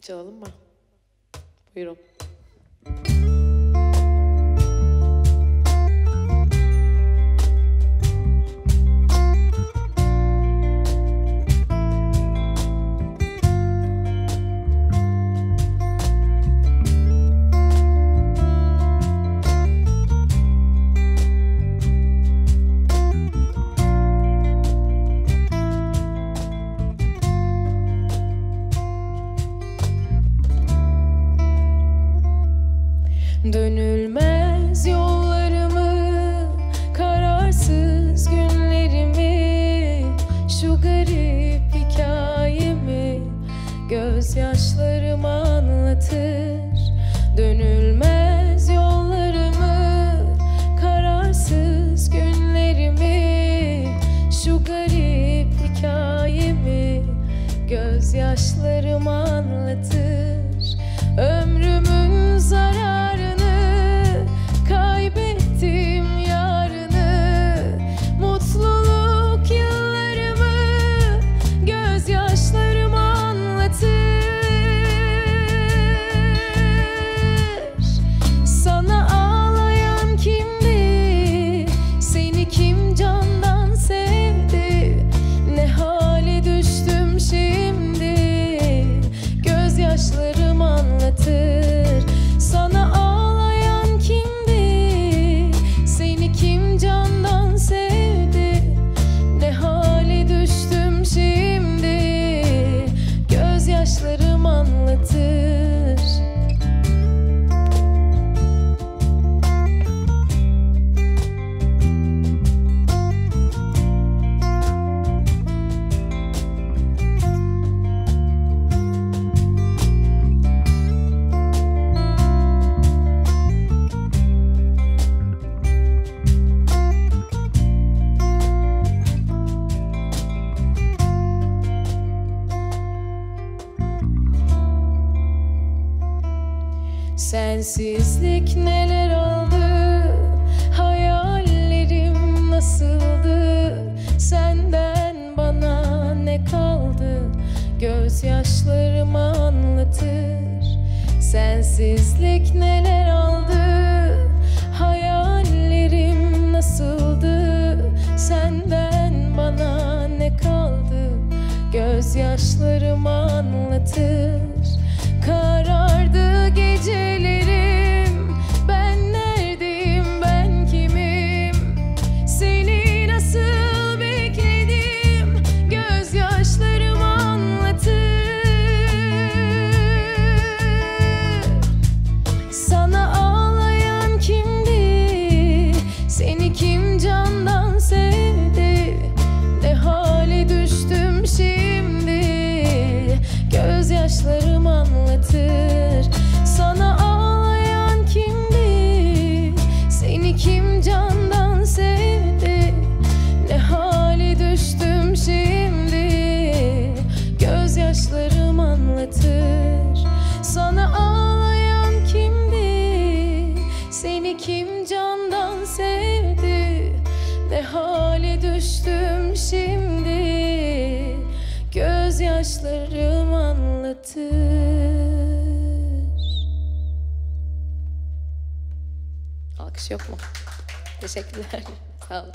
Çalalım mı? Buyurun. Dönülmez yollarımı, kararsız günlerimi, şu garip hikayemi gözyaşlarım anlatır. Dönülmez yollarımı, kararsız günlerimi, şu garip hikayemi gözyaşlarım anlatır. Ömrümün zararını Sensizlik neler oldu? Hayallerim nasıldı? Senden bana ne kaldı? Gözyaşlarım anlatır. Sensizlik neler oldu? Hayallerim nasıldı? Senden bana ne kaldı? Gözyaşlarım anlatır. Karardı gecelerim Gözyaşlarım anlatır. Alkış yok mu? Teşekkürler. Sağ olun.